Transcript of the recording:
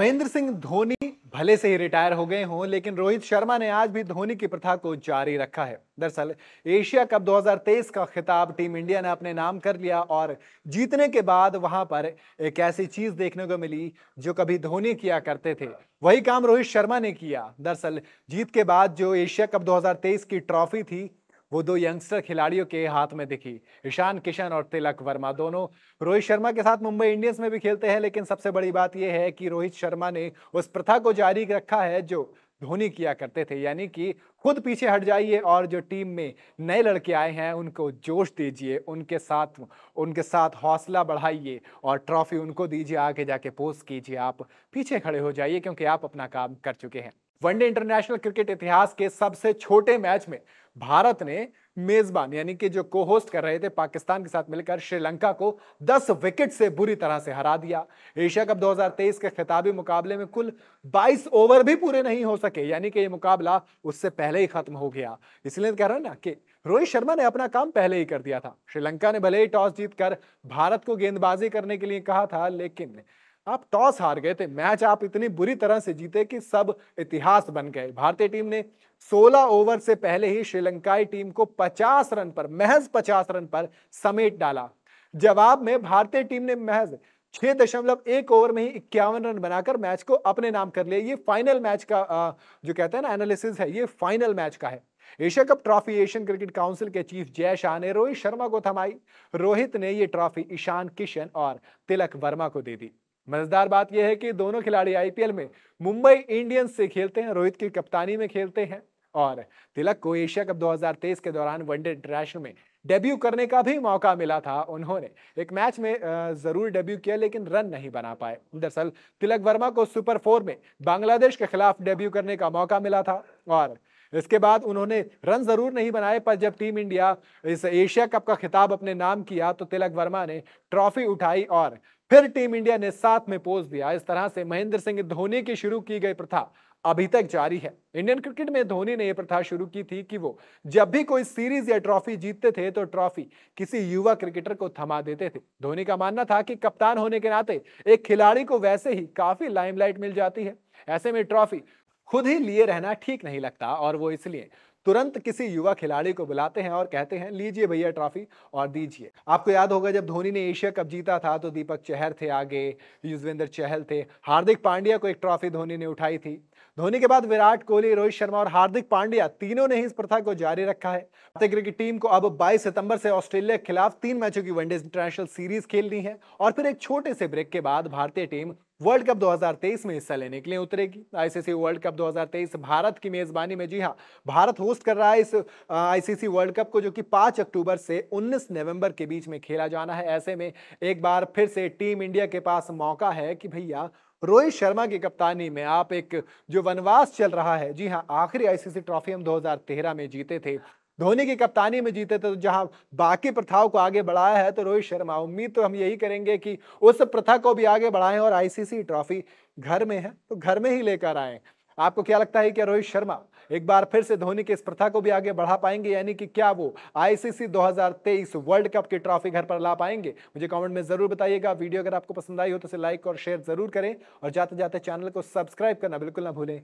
महेंद्र सिंह धोनी भले से ही रिटायर हो गए हों, लेकिन रोहित शर्मा ने आज भी धोनी की प्रथा को जारी रखा है। दरअसल, एशिया कप 2023 का खिताब टीम इंडिया ने अपने नाम कर लिया और जीतने के बाद वहाँ पर एक ऐसी चीज़ देखने को मिली जो कभी धोनी किया करते थे। वही काम रोहित शर्मा ने किया। दरअसल, जीत के बाद जो एशिया कप 2023 की ट्रॉफी थी वो दो यंगस्टर खिलाड़ियों के हाथ में दिखी। ईशान, किशन और तिलक वर्मा दोनों रोहित शर्मा के साथ मुंबई इंडियंस में भी खेलते हैं, लेकिन सबसे बड़ी बात यह है कि रोहित शर्मा ने उस प्रथा को जारी रखा है जो धोनी किया करते थे, यानी कि खुद पीछे हट जाइए और जो टीम में नए लड़के आए हैं, उनको जोश दीजिए, उनके साथ उनके साथ हौसला बढ़ाइए और ट्रॉफी उनको दीजिए, आगे जाके पोस्ट कीजिए। आप पीछे खड़े हो जाइए, क्योंकि आप अपना काम कर चुके हैं। वनडे इंटरनेशनल क्रिकेट इतिहास के सबसे छोटे मैच में भारत ने मेजबान, यानी कि जो को होस्ट कर रहे थे पाकिस्तान के साथ मिलकर श्रीलंका को 10 विकेट से बुरी तरह से हरा दिया। एशिया कप 2023 के खिताबी मुकाबले में कुल 22 ओवर भी पूरे नहीं हो सके, यानी कि ये मुकाबला उससे पहले ही खत्म हो गया। इसलिए कह रहा ना कि रोहित शर्मा ने अपना काम पहले ही कर दिया था। श्रीलंका ने भले ही टॉस जीतकर भारत को गेंदबाजी करने के लिए कहा था, लेकिन आप टॉस हार गए थे। मैच आप इतनी बुरी तरह से जीते कि सब इतिहास बन गए। भारतीय टीम ने 16 ओवर से पहले ही श्रीलंकाई टीम को 50 रन पर, महज 50 रन पर समेट डाला। जवाब में भारतीय टीम ने महज छह दशमलव एक ओवर में ही इक्यावन रन बनाकर मैच को अपने नाम कर लिया। ये फाइनल मैच का जो कहते हैं ना एनालिसिस है, ये फाइनल मैच का है। Asia cup trophy Asian cricket council के चीफ जय शाह ने रोहित शर्मा को थमाई। रोहित ने ये ट्रॉफी ईशान किशन और तिलक वर्मा को दे दी। मज़ेदार बात यह है कि दोनों खिलाड़ी आईपीएल में मुंबई इंडियंस से खेलते हैं, रोहित की कप्तानी में खेलते हैं और तिलक को एशिया कप 2023 के दौरान वनडे इंटरनेशनल में डेब्यू करने का भी मौका मिला था उन्होंने। एक मैच में ज़रूर डेब्यू किया लेकिन रन नहीं बना पाए। दरअसल तिलक वर्मा को सुपर फोर में बांग्लादेश के खिलाफ डेब्यू करने का मौका मिला था और इसके बाद उन्होंने रन ज़रूर नहीं बनाए, पर जब टीम इंडिया इस एशिया कप का खिताब अपने नाम किया तो तिलक वर्मा ने ट्रॉफी उठाई और फिर टीम इंडिया ने साथ में पोज दिया। इस तरह से महेंद्र सिंह धोनी की शुरू की गई प्रथा अभी तक जारी है। इंडियन क्रिकेट में धोनी ने यह प्रथा शुरू की थी कि वो जब भी कोई सीरीज़ या ट्रॉफी जीतते थे तो ट्रॉफी किसी युवा क्रिकेटर को थमा देते थे। धोनी का मानना था कि कप्तान होने के नाते एक खिलाड़ी को वैसे ही काफ़ी लाइमलाइट मिल जाती है। ऐसे में ट्रॉफी खुद ही लिए रहना ठीक नहीं लगता और वो इसलिए तुरंत किसी युवा खिलाड़ी को बुलाते हैं और कहते हैं, लीजिए भैया ट्रॉफी और दीजिए। आपको याद होगा, जब धोनी ने एशिया कप जीता था तो दीपक चहर थे आगे, युजवेंद्र चहल थे। हार्दिक पांड्या को एक ट्रॉफी धोनी ने उठाई थी। धोनी के बाद विराट कोहली, रोहित शर्मा और हार्दिक पांड्या तीनों ने ही इस प्रथा को जारी रखा है। भारतीय क्रिकेट टीम को अब 22 सितंबर से ऑस्ट्रेलिया के खिलाफ तीन मैचों की वनडे इंटरनेशनल सीरीज़ खेलनी है और फिर एक छोटे से ब्रेक के बाद भारतीय टीम वर्ल्ड कप 2023 में हिस्सा लेने के लिए उतरेगी। आईसीसी वर्ल्ड कप 2023 भारत की मेजबानी में। जी हाँ भारत होस्ट कर रहा है इस आईसीसी वर्ल्ड कप को, जो कि 5 अक्टूबर से 19 नवंबर के बीच में खेला जाना है। ऐसे में एक बार फिर से टीम इंडिया के पास मौका है कि भैया, रोहित शर्मा की कप्तानी में आप एक जो वनवास चल रहा है। जी हाँ आखिरी आईसीसी ट्रॉफी हम 2013 में जीते थे। धोनी की कप्तानी में जीते थे तो जहाँ बाकी प्रथाओं को आगे बढ़ाया है तो रोहित शर्मा, उम्मीद तो हम यही करेंगे कि उस प्रथा को भी आगे बढ़ाएँ और आईसीसी ट्रॉफी घर में है तो घर में ही लेकर आए। आपको क्या लगता है कि रोहित शर्मा एक बार फिर से धोनी की इस प्रथा को भी आगे बढ़ा पाएँगे, यानी कि क्या वो आईसीसी 2023 वर्ल्ड कप की ट्रॉफी घर पर ला पाएँगे? मुझे कमेंट में ज़रूर बताइएगा। वीडियो अगर आपको पसंद आई हो तो इसे लाइक और शेयर ज़रूर करें और जाते जाते चैनल को सब्सक्राइब करना बिल्कुल ना भूलें।